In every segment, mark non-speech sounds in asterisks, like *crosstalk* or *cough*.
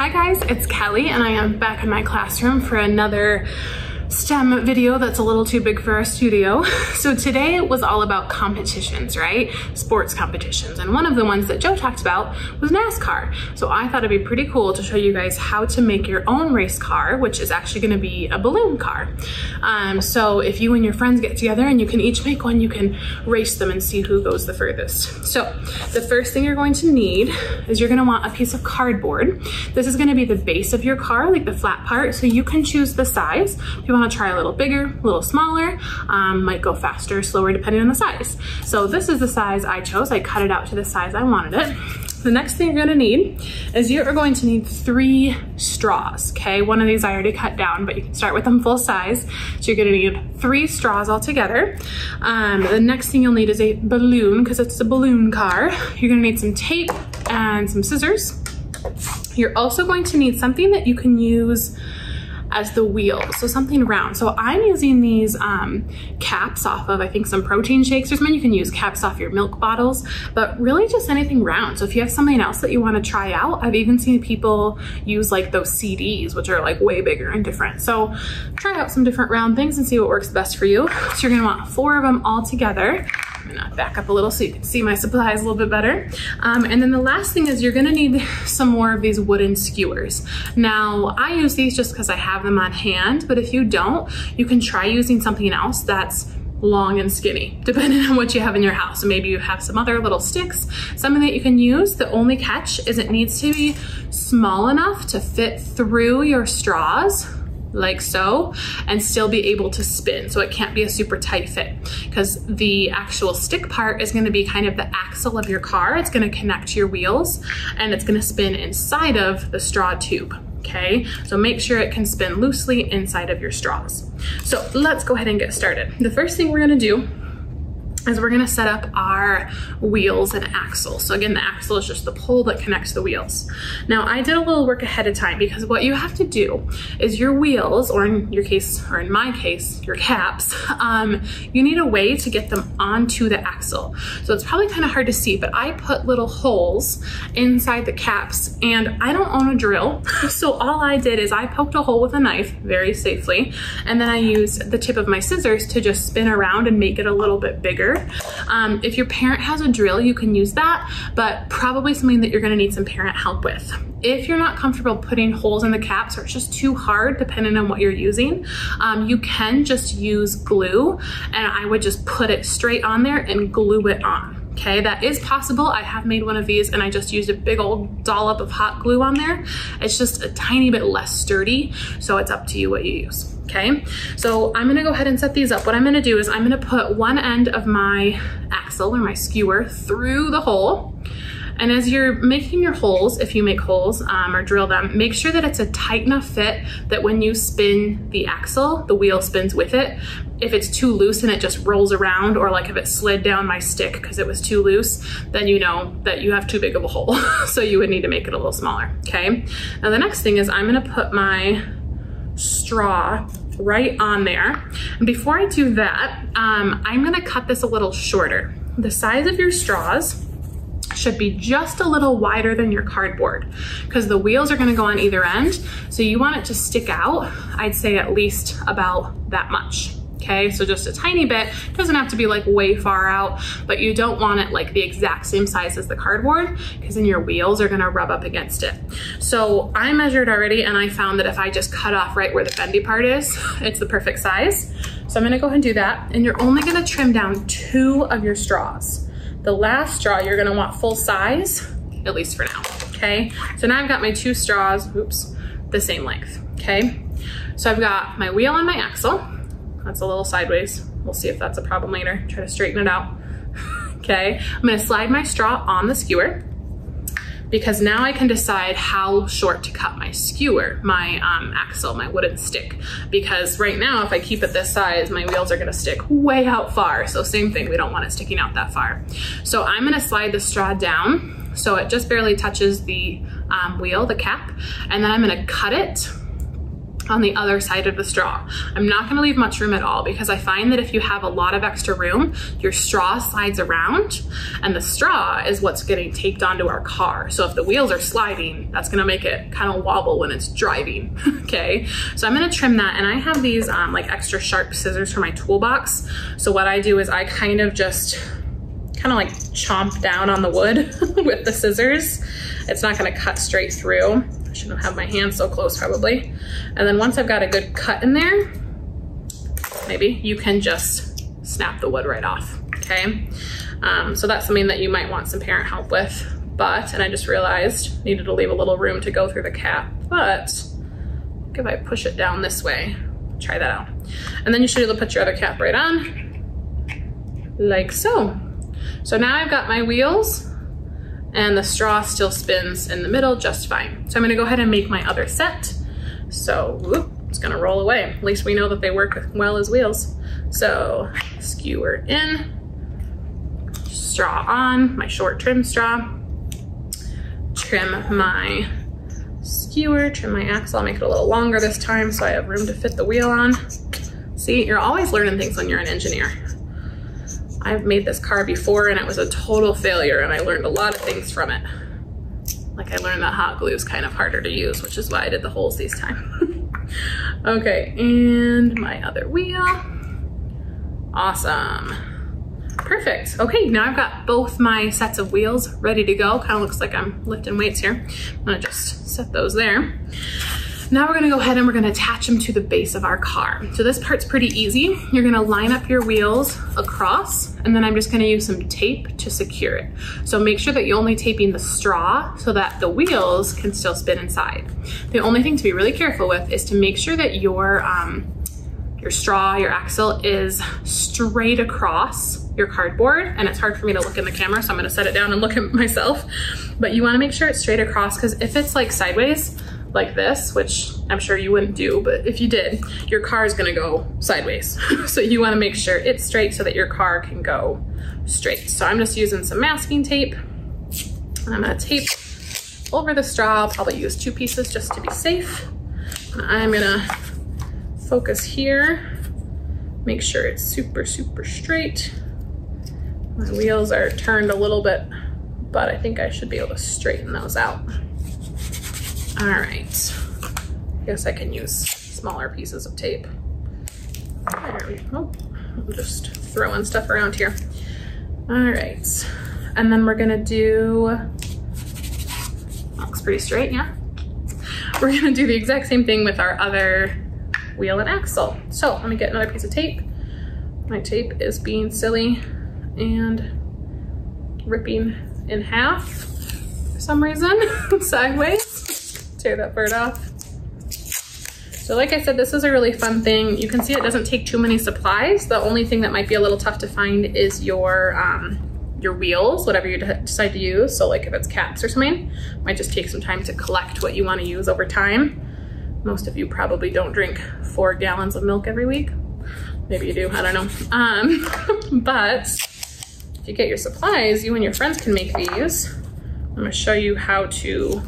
Hi guys, it's Kelly and I am back in my classroom for another STEM video that's a little too big for our studio. *laughs* So today was all about competitions, right? Sports competitions. And one of the ones that Joe talked about was NASCAR. So I thought it'd be pretty cool to show you guys how to make your own race car, which is actually gonna be a balloon car. Um, so if you and your friends get together and you can each make one, you can race them and see who goes the furthest. So the first thing you're going to need is you're gonna want a piece of cardboard. This is gonna be the base of your car, like the flat part. So you can choose the size. If you wanna try a little bigger, a little smaller, um, might go faster, slower, depending on the size. So this is the size I chose. I cut it out to the size I wanted it. The next thing you're gonna need is you are going to need three straws, okay? One of these I already cut down, but you can start with them full size. So you're gonna need three straws altogether. Um, the next thing you'll need is a balloon, because it's a balloon car. You're gonna need some tape and some scissors. You're also going to need something that you can use as the wheels, so something round. So I'm using these um, caps off of, I think, some protein shakes. There's one you can use caps off your milk bottles, but really just anything round. So if you have something else that you wanna try out, I've even seen people use like those CDs, which are like way bigger and different. So try out some different round things and see what works best for you. So you're gonna want four of them all together. I'm gonna back up a little so you can see my supplies a little bit better. Um, and then the last thing is you're gonna need *laughs* some more of these wooden skewers. Now, I use these just because I have them on hand, but if you don't, you can try using something else that's long and skinny, *laughs* depending on what you have in your house. Maybe you have some other little sticks, something that you can use. The only catch is it needs to be small enough to fit through your straws like so and still be able to spin. So it can't be a super tight fit because the actual stick part is gonna be kind of the axle of your car. It's gonna connect to your wheels and it's gonna spin inside of the straw tube okay? So make sure it can spin loosely inside of your straws. So let's go ahead and get started. The first thing we're gonna do is we're gonna set up our wheels and axle. So again, the axle is just the pole that connects the wheels. Now I did a little work ahead of time because what you have to do is your wheels, or in your case, or in my case, your caps, *laughs* um, you need a way to get them onto the axle. So it's probably kind of hard to see, but I put little holes inside the caps and I don't own a drill. *laughs* So all I did is I poked a hole with a knife very safely. And then I used the tip of my scissors to just spin around and make it a little bit bigger um, if your parent has a drill, you can use that, but probably something that you're gonna need some parent help with. If you're not comfortable putting holes in the caps or it's just too hard depending on what you're using, um, you can just use glue and I would just put it straight on there and glue it on. Okay, that is possible. I have made one of these and I just used a big old dollop of hot glue on there. It's just a tiny bit less sturdy, so it's up to you what you use okay? So I'm gonna go ahead and set these up. What I'm gonna do is I'm gonna put one end of my axle or my skewer through the hole. And as you're making your holes, if you make holes um, or drill them, make sure that it's a tight enough fit that when you spin the axle, the wheel spins with it. If it's too loose and it just rolls around, or like if it slid down my stick because it was too loose, then you know that you have too big of a hole. *laughs* so you would need to make it a little smaller, okay? Now the next thing is I'm gonna put my straw right on there. And before I do that, um, I'm gonna cut this a little shorter. The size of your straws should be just a little wider than your cardboard because the wheels are gonna go on either end. So you want it to stick out, I'd say at least about that much okay? So just a tiny bit, doesn't have to be like way far out, but you don't want it like the exact same size as the cardboard because then your wheels are gonna rub up against it. So I measured already and I found that if I just cut off right where the bendy part is, it's the perfect size. So I'm gonna go ahead and do that. And you're only gonna trim down two of your straws. The last straw you're gonna want full size, at least for now, okay? So now I've got my two straws, oops, the same length, okay? So I've got my wheel and my axle. That's a little sideways. We'll see if that's a problem later. Try to straighten it out. *laughs* okay, I'm gonna slide my straw on the skewer because now I can decide how short to cut my skewer, my um, axle, my wooden stick. Because right now, if I keep it this size, my wheels are gonna stick way out far. So same thing, we don't want it sticking out that far. So I'm gonna slide the straw down so it just barely touches the um, wheel, the cap, and then I'm gonna cut it on the other side of the straw. I'm not gonna leave much room at all because I find that if you have a lot of extra room, your straw slides around and the straw is what's getting taped onto our car. So if the wheels are sliding, that's gonna make it kind of wobble when it's driving, *laughs* okay? So I'm gonna trim that and I have these um, like extra sharp scissors for my toolbox. So what I do is I kind of just kind of like chomp down on the wood *laughs* with the scissors. It's not gonna cut straight through. Shouldn't have my hands so close probably. And then once I've got a good cut in there, maybe you can just snap the wood right off, okay? Um, so that's something that you might want some parent help with. But, and I just realized, needed to leave a little room to go through the cap, but if I push it down this way, try that out. And then you should be able to put your other cap right on, like so. So now I've got my wheels and the straw still spins in the middle just fine. So I'm gonna go ahead and make my other set. So whoop, it's gonna roll away. At least we know that they work well as wheels. So skewer in, straw on, my short trim straw, trim my skewer, trim my axle. I'll make it a little longer this time so I have room to fit the wheel on. See, you're always learning things when you're an engineer. I've made this car before and it was a total failure and I learned a lot of things from it. Like I learned that hot glue is kind of harder to use, which is why I did the holes these time. *laughs* okay, and my other wheel. Awesome. Perfect. Okay, now I've got both my sets of wheels ready to go. Kind of looks like I'm lifting weights here. I'm gonna just set those there. Now we're gonna go ahead and we're gonna attach them to the base of our car. So this part's pretty easy. You're gonna line up your wheels across and then I'm just gonna use some tape to secure it. So make sure that you're only taping the straw so that the wheels can still spin inside. The only thing to be really careful with is to make sure that your, um, your straw, your axle is straight across your cardboard and it's hard for me to look in the camera so I'm gonna set it down and look at *laughs* myself but you wanna make sure it's straight across because if it's like sideways like this, which I'm sure you wouldn't do, but if you did, your car is gonna go sideways. *laughs* so you wanna make sure it's straight so that your car can go straight. So I'm just using some masking tape. And I'm gonna tape over the straw. I'll probably use two pieces just to be safe. I'm gonna focus here, make sure it's super, super straight. My wheels are turned a little bit, but I think I should be able to straighten those out. All right, guess I can use smaller pieces of tape. There we go. I'm just throwing stuff around here. All right, and then we're gonna do, looks pretty straight, yeah? We're gonna do the exact same thing with our other wheel and axle. So let me get another piece of tape. My tape is being silly and ripping in half for some reason, *laughs* sideways tear that bird off. So like I said, this is a really fun thing. You can see it doesn't take too many supplies. The only thing that might be a little tough to find is your um, your wheels, whatever you decide to use. So like if it's caps or something, might just take some time to collect what you wanna use over time. Most of you probably don't drink four gallons of milk every week. Maybe you do, I don't know. Um, *laughs* but if you get your supplies, you and your friends can make these. I'm gonna show you how to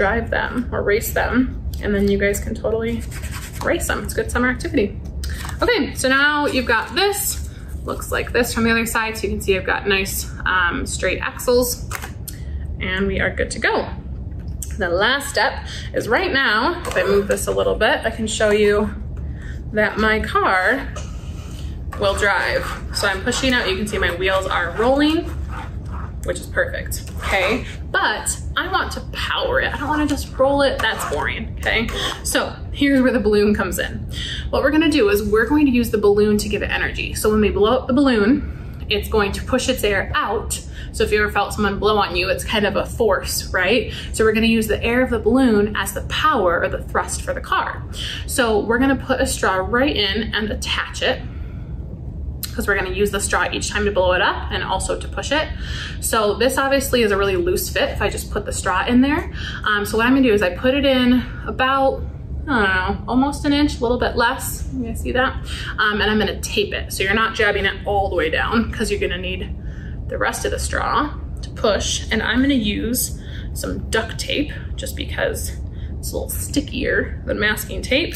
drive them or race them and then you guys can totally race them. It's a good summer activity. Okay, so now you've got this. Looks like this from the other side. So you can see I've got nice um, straight axles and we are good to go. The last step is right now, if I move this a little bit, I can show you that my car will drive. So I'm pushing out, you can see my wheels are rolling which is perfect, okay? But I want to power it. I don't wanna just roll it, that's boring, okay? So here's where the balloon comes in. What we're gonna do is we're going to use the balloon to give it energy. So when we blow up the balloon, it's going to push its air out. So if you ever felt someone blow on you, it's kind of a force, right? So we're gonna use the air of the balloon as the power or the thrust for the car. So we're gonna put a straw right in and attach it because we're gonna use the straw each time to blow it up and also to push it. So this obviously is a really loose fit if I just put the straw in there. Um, so what I'm gonna do is I put it in about I don't know, almost an inch, a little bit less. You guys see that? Um, and I'm gonna tape it. So you're not jabbing it all the way down because you're gonna need the rest of the straw to push. And I'm gonna use some duct tape just because It's a little stickier than masking tape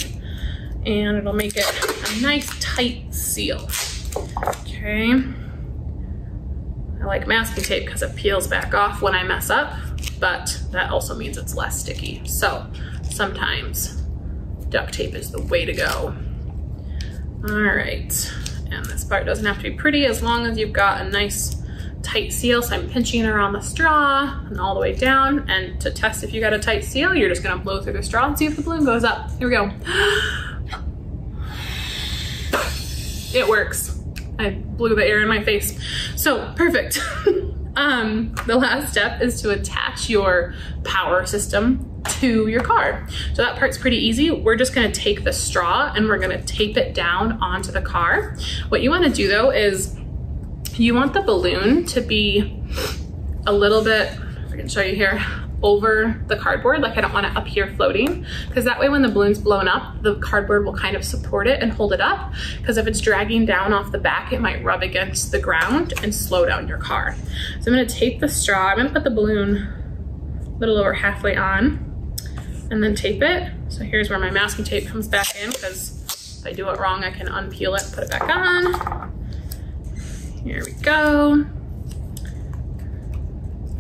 and it'll make it a nice tight seal. Okay. I like masking tape because it peels back off when I mess up, but that also means it's less sticky. So sometimes duct tape is the way to go. All right, and this part doesn't have to be pretty as long as you've got a nice tight seal. So I'm pinching around the straw and all the way down. And to test if you got a tight seal, you're just gonna blow through the straw and see if the balloon goes up. Here we go. *gasps* It works. I blew the air in my face. So perfect. *laughs* um, the last step is to attach your power system to your car. So that part's pretty easy. We're just gonna take the straw and we're gonna tape it down onto the car. What you wanna do though is you want the balloon to be a little bit, I can show you here, over the cardboard. Like I don't want it up here floating because that way when the balloon's blown up, the cardboard will kind of support it and hold it up. Because if it's dragging down off the back, it might rub against the ground and slow down your car. So I'm gonna tape the straw. I'm gonna put the balloon a little over halfway on and then tape it. So here's where my masking tape comes back in because if I do it wrong, I can unpeel it, put it back on. Here we go.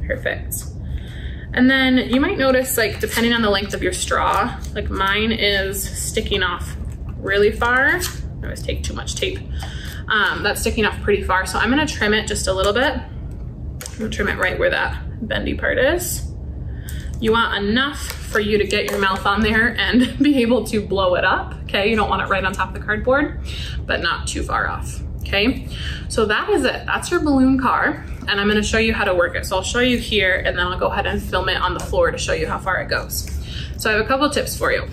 Perfect. And then you might notice like depending on the length of your straw, like mine is sticking off really far. I always take too much tape. Um, that's sticking off pretty far. So I'm gonna trim it just a little bit. I'm gonna trim it right where that bendy part is. You want enough for you to get your mouth on there and *laughs* be able to blow it up, okay? You don't want it right on top of the cardboard, but not too far off, okay? So that is it, that's your balloon car and I'm gonna show you how to work it. So I'll show you here and then I'll go ahead and film it on the floor to show you how far it goes. So I have a couple tips for you.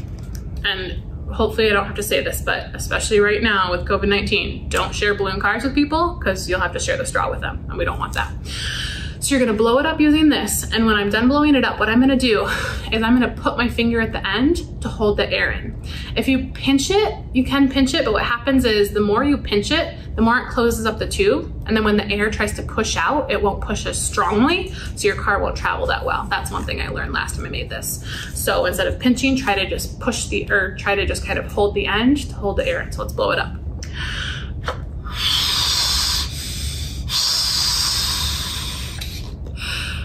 And hopefully I don't have to say this, but especially right now with COVID-19, don't share balloon cars with people because you'll have to share the straw with them and we don't want that. So you're gonna blow it up using this. And when I'm done blowing it up, what I'm gonna do is I'm gonna put my finger at the end to hold the air in. If you pinch it, you can pinch it, but what happens is the more you pinch it, the more it closes up the tube. And then when the air tries to push out, it won't push as strongly, so your car won't travel that well. That's one thing I learned last time I made this. So instead of pinching, try to just push the, or try to just kind of hold the end to hold the air in. So let's blow it up.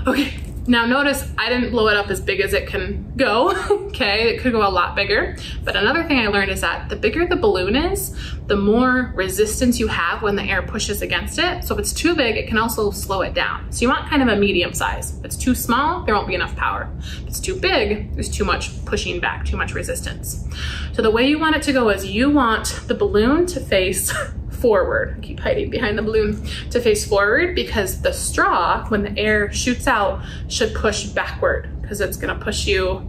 Okay, now notice I didn't blow it up as big as it can go, *laughs* okay? It could go a lot bigger. But another thing I learned is that the bigger the balloon is, the more resistance you have when the air pushes against it. So if it's too big, it can also slow it down. So you want kind of a medium size. If it's too small, there won't be enough power. If it's too big, there's too much pushing back, too much resistance. So the way you want it to go is you want the balloon to face *laughs* forward. I keep hiding behind the balloon to face forward because the straw, when the air shoots out, should push backward because it's gonna push you,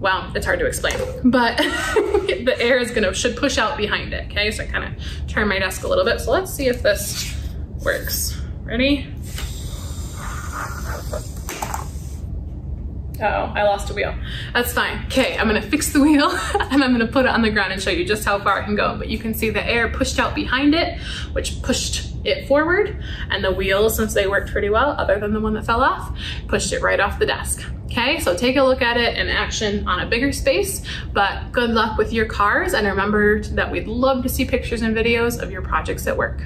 well, it's hard to explain, but *laughs* the air is gonna, should push out behind it, okay? So I kind of turn my desk a little bit. So let's see if this works. Ready? Uh oh, I lost a wheel. That's fine. Okay, I'm gonna fix the wheel *laughs* and I'm gonna put it on the ground and show you just how far it can go. But you can see the air pushed out behind it, which pushed it forward. And the wheels, since they worked pretty well, other than the one that fell off, pushed it right off the desk. Okay, so take a look at it in action on a bigger space, but good luck with your cars. And remember that we'd love to see pictures and videos of your projects at work.